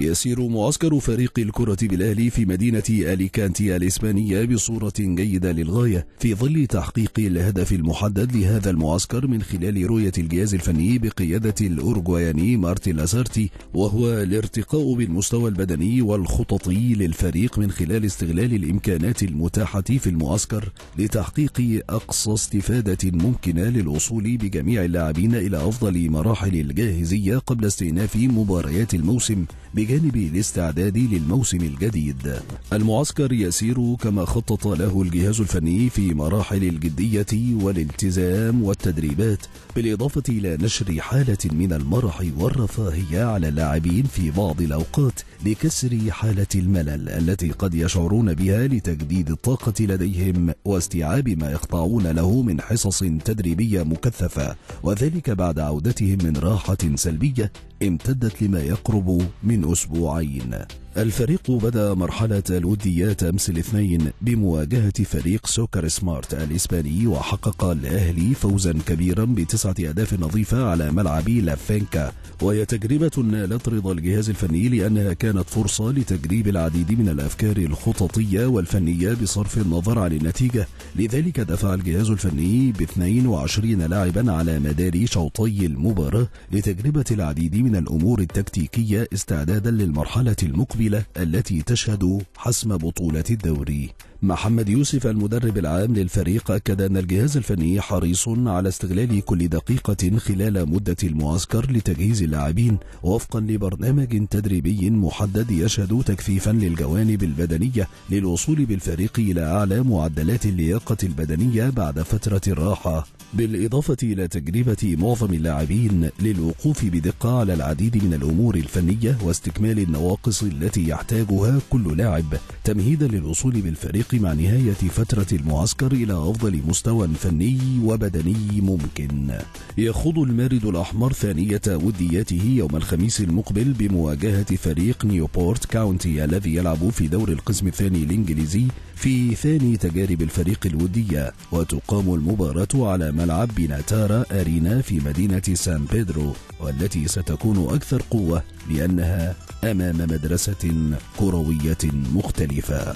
يسير معسكر فريق الكرة بالأهلي في مدينة أليكانتي الإسبانية بصورة جيدة للغاية في ظل تحقيق الهدف المحدد لهذا المعسكر من خلال رؤية الجهاز الفني بقيادة الأورجواياني مارتين لاسارتي وهو الارتقاء بالمستوى البدني والخططي للفريق من خلال استغلال الإمكانات المتاحة في المعسكر لتحقيق أقصى استفادة ممكنة للوصول بجميع اللاعبين إلى أفضل مراحل الجاهزية قبل استئناف مباريات الموسم بجانب الاستعداد للموسم الجديد. المعسكر يسير كما خطط له الجهاز الفني في مراحل الجدية والالتزام والتدريبات بالإضافة إلى نشر حالة من المرح والرفاهية على اللاعبين في بعض الأوقات لكسر حالة الملل التي قد يشعرون بها لتجديد الطاقة لديهم واستيعاب ما يخضعون له من حصص تدريبية مكثفة وذلك بعد عودتهم من راحة سلبية امتدت لما يقرب من أسبوعين. الفريق بدأ مرحلة الوديات أمس الاثنين بمواجهة فريق سوكر سمارت الإسباني وحقق الأهلي فوزا كبيرا بتسعة أهداف نظيفة على ملعب لافينكا. وهي تجربة نالت رضا الجهاز الفني لأنها كانت فرصة لتجريب العديد من الأفكار الخططية والفنية بصرف النظر عن النتيجة. لذلك دفع الجهاز الفني ب 22 لاعبا على مدار شوطي المباراة لتجربة العديد من الأمور التكتيكية استعدادا للمرحلة المقبلة. التي تشهد حسم بطولة الدوري. محمد يوسف المدرب العام للفريق أكد أن الجهاز الفني حريص على استغلال كل دقيقة خلال مدة المعسكر لتجهيز اللاعبين وفقا لبرنامج تدريبي محدد يشهد تكثيفا للجوانب البدنية للوصول بالفريق إلى أعلى معدلات اللياقة البدنية بعد فترة الراحة. بالإضافة إلى تجربة معظم اللاعبين للوقوف بدقة على العديد من الأمور الفنية واستكمال النواقص التي يحتاجها كل لاعب تمهيدا للوصول بالفريق مع نهاية فترة المعسكر إلى أفضل مستوى فني وبدني ممكن. يخوض المارد الأحمر ثانية ودياته يوم الخميس المقبل بمواجهة فريق نيوبورت كاونتي الذي يلعب في دور القسم الثاني الإنجليزي في ثاني تجارب الفريق الودية وتقام المباراة على ملعب بناتارا أرينا في مدينة سان بيدرو والتي ستكون أكثر قوة لأنها أمام مدرسة كروية مختلفة.